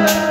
Yeah.